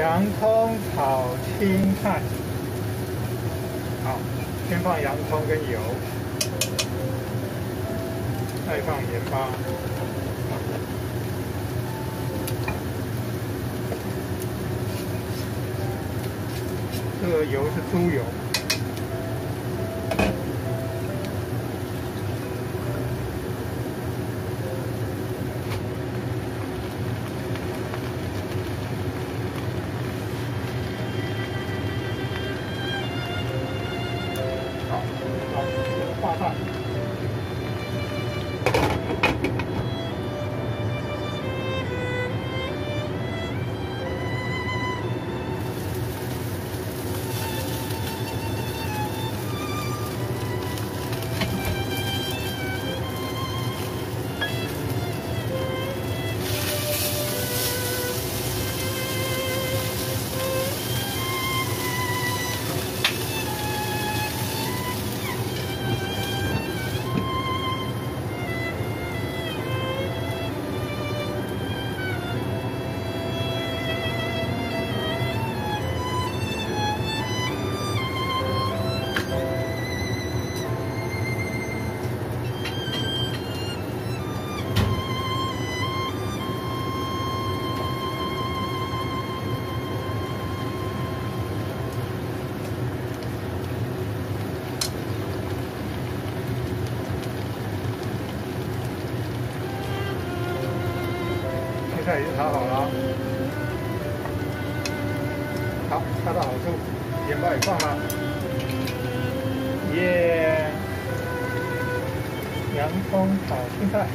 洋葱炒青菜，好，先放洋葱跟油，再放盐巴，这个油是猪油。化饭。现在已经炒好了，好，恰到好处，盐巴也放了，耶，洋葱炒青菜。